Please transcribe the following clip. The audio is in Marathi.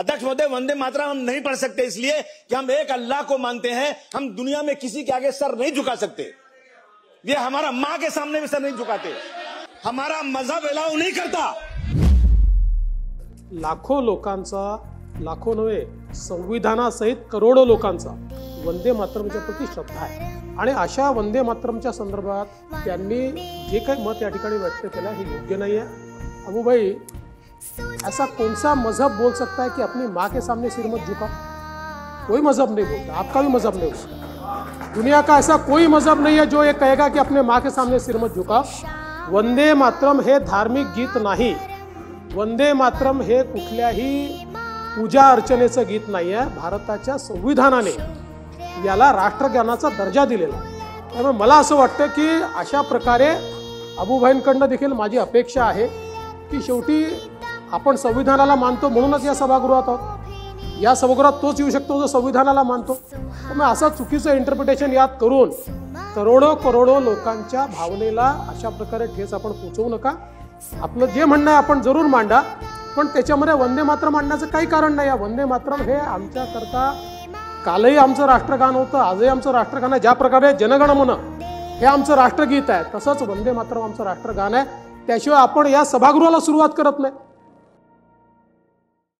अध्यक्ष महोदय वंदे मातरम हम नहीं पढ़ सकते इसलिए कि हम एक अल्लाह को मानते हैं हम दुनिया में किसी के आगे सर नहीं झुका सकते। ये हमारा माँ के सामने भी सर नहीं झुकाते। हमारा मजहब अलाउ नहीं करता। लाखो लोकांचा लाखो नव्हे संविधानासहित करोडो लोकांचा वंदे मातरमच्या प्रती श्रद्धा आहे. आणि अशा वंदे मातरमच्या संदर्भात त्यांनी जे काही मत या ठिकाणी व्यक्त केलं हे योग्य नाही आहे अबू भाई ऐसा कौन सा मजहब बोल सकता है कि अपनी माँ के सामने सिर मत झुका कोई मजहब नहीं बोलता आपका भी मजहब नहीं बोलता दुनिया का ऐसा कोई मजहब नहीं है जो ये कहेगा कि अपने माँ के सामने सिर मत झुका वंदे मातरम हे धार्मिक गीत नाही। वंदे मातरम हे कुठल्याही पूजा अर्चनेचं गीत नाही आहे भारताच्या संविधानाने याला राष्ट्रगानाचा दर्जा दिलेला आहे. त्यामुळे मला असं वाटतं की अशा प्रकारे अबूभाईंकडनं देखील माझी अपेक्षा आहे की शेवटी आपण संविधानाला मानतो म्हणूनच या सभागृहात आहोत. या सभागृहात तोच येऊ शकतो जो संविधानाला मानतो. त्यामुळे असं चुकीचं इंटरप्रिटेशन यात करून करोडो करोडो लोकांच्या भावनेला अशा प्रकारे ठेच आपण पोचवू नका. आपलं जे म्हणणं आहे आपण जरूर मांडा पण त्याच्यामध्ये वंदे मात्र मांडण्याचं काही कारण नाही. आहे वंदे मातरम हे आमच्याकरता कालही आमचं राष्ट्रगान होतं आजही आमचं राष्ट्रगान आहे. ज्या प्रकारे जनगणमन हे आमचं राष्ट्रगीत आहे तसंच वंदे मातरम आमचं राष्ट्रगान आहे. त्याशिवाय आपण या सभागृहाला सुरुवात करत नाही.